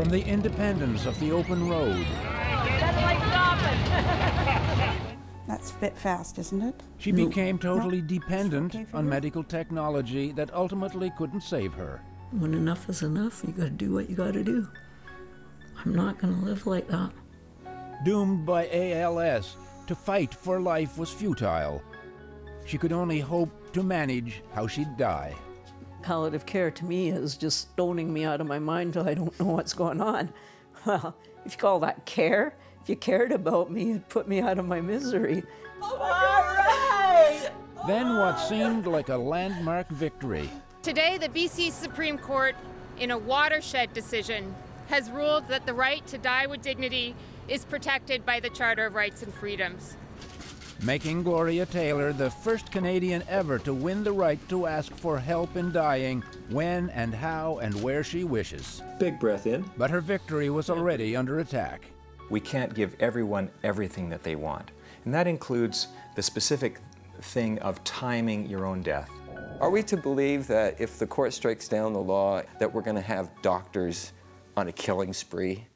from the independence of the open road. That's a bit fast, isn't it? She No. became totally No. dependent Okay on you? medical technology that ultimately couldn't save her. When enough is enough, you gotta do what you gotta do. I'm not gonna live like that. Doomed by ALS, to fight for life was futile. She could only hope to manage how she'd die. Palliative care to me is just stoning me out of my mind till I don't know what's going on. Well, if you call that care, if you cared about me, it'd put me out of my misery. Oh my All right! Then what seemed like a landmark victory. Today, the BC Supreme Court, in a watershed decision, has ruled that the right to die with dignity is protected by the Charter of Rights and Freedoms. Making Gloria Taylor the first Canadian ever to win the right to ask for help in dying when and how and where she wishes. Big breath in. But her victory was already under attack. We can't give everyone everything that they want. And that includes the specific thing of timing your own death. Are we to believe that if the court strikes down the law, that we're going to have doctors on a killing spree?